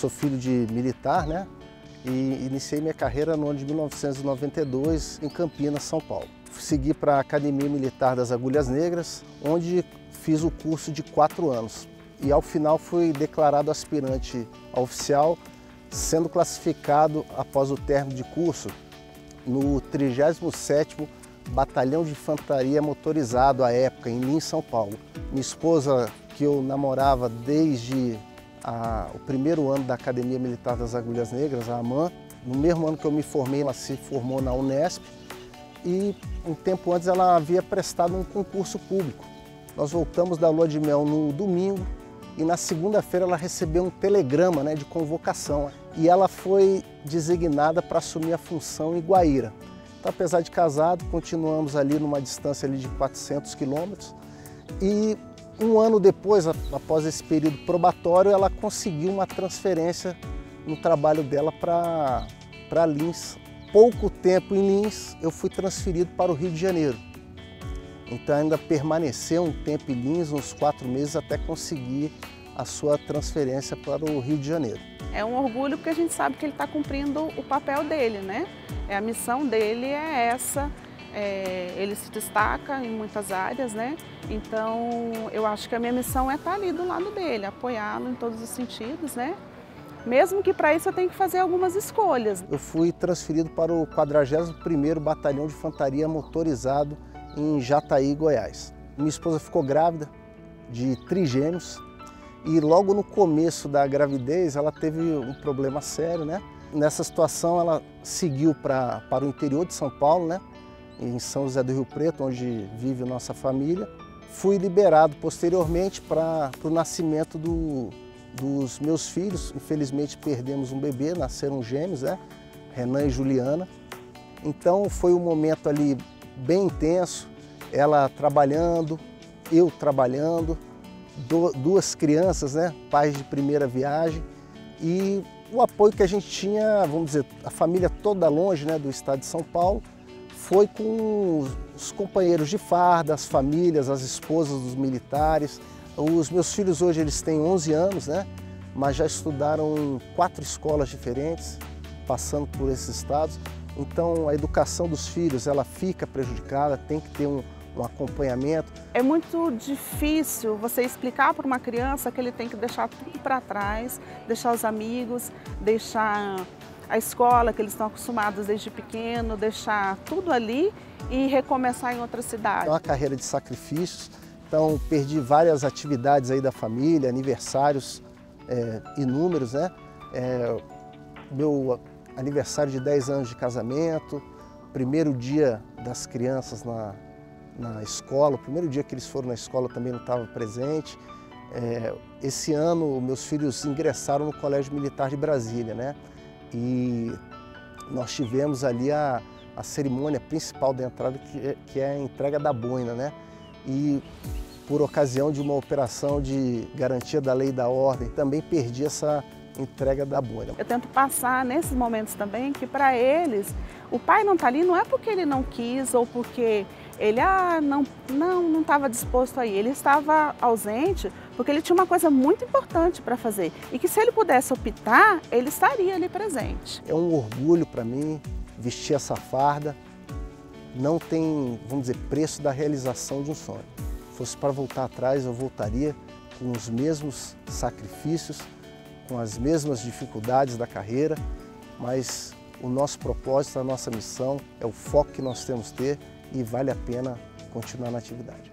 Sou filho de militar, né? E iniciei minha carreira no ano de 1992 em Campinas, São Paulo. Segui para a Academia Militar das Agulhas Negras, onde fiz o curso de quatro anos. E ao final fui declarado aspirante oficial, sendo classificado após o término de curso no 37º Batalhão de Infantaria Motorizado à época, em Lins, São Paulo. Minha esposa, que eu namorava desde a, o primeiro ano da Academia Militar das Agulhas Negras, a AMAN, no mesmo ano que eu me formei, ela se formou na Unesp e um tempo antes ela havia prestado um concurso público. Nós voltamos da lua de mel no domingo e na segunda-feira ela recebeu um telegrama né, de convocação e ela foi designada para assumir a função em Guaíra. Então, apesar de casado, continuamos ali numa distância ali de 400 quilômetros e um ano depois, após esse período probatório, ela conseguiu uma transferência no trabalho dela para Lins. Pouco tempo em Lins, eu fui transferido para o Rio de Janeiro. Então ainda permaneceu um tempo em Lins, uns quatro meses, até conseguir a sua transferência para o Rio de Janeiro. É um orgulho porque a gente sabe que ele está cumprindo o papel dele, né? É, a missão dele é essa, é, ele se destaca em muitas áreas, né? Então eu acho que a minha missão é estar ali do lado dele, apoiá-lo em todos os sentidos, né? Mesmo que para isso eu tenha que fazer algumas escolhas. Eu fui transferido para o 41º Batalhão de Infantaria Motorizado em Jataí, Goiás. Minha esposa ficou grávida de trigêmeos e logo no começo da gravidez ela teve um problema sério, né? Nessa situação ela seguiu pra, para o interior de São Paulo, né? Em São José do Rio Preto, onde vive nossa família. Fui liberado posteriormente para o nascimento do, dos meus filhos. Infelizmente perdemos um bebê, nasceram gêmeos, né? Renan e Juliana. Então foi um momento ali bem intenso, ela trabalhando, eu trabalhando, duas crianças, né? Pais de primeira viagem e o apoio que a gente tinha, vamos dizer, a família toda longe né, do estado de São Paulo, foi com os companheiros de farda, as famílias, as esposas dos militares. Os meus filhos hoje eles têm 11 anos, né? mas já estudaram em quatro escolas diferentes, passando por esses estados. Então a educação dos filhos ela fica prejudicada, tem que ter um, um acompanhamento. É muito difícil você explicar para uma criança que ele tem que deixar tudo para trás, deixar os amigos, deixar a escola que eles estão acostumados desde pequeno, deixar tudo ali e recomeçar em outra cidade. É uma carreira de sacrifícios, então perdi várias atividades aí da família, aniversários é, inúmeros, né? É, meu aniversário de 10 anos de casamento, primeiro dia das crianças na, na escola, o primeiro dia que eles foram na escola também não estava presente. É, esse ano meus filhos ingressaram no Colégio Militar de Brasília, né? E nós tivemos ali a, a cerimônia principal da entrada, que é, que é a entrega da boina, né? E por ocasião de uma operação de garantia da lei e da ordem, também perdi essa entrega da boina. Eu tento passar nesses momentos também que para eles, o pai não está ali não é porque ele não quis ou porque ele ah, não não não estava disposto aí, ele estava ausente porque ele tinha uma coisa muito importante para fazer e que se ele pudesse optar, ele estaria ali presente. É um orgulho para mim vestir essa farda. Não tem, vamos dizer, preço da realização de um sonho. Se fosse para voltar atrás, eu voltaria com os mesmos sacrifícios, com as mesmas dificuldades da carreira, mas o nosso propósito, a nossa missão, é o foco que nós temos que ter e vale a pena continuar na atividade.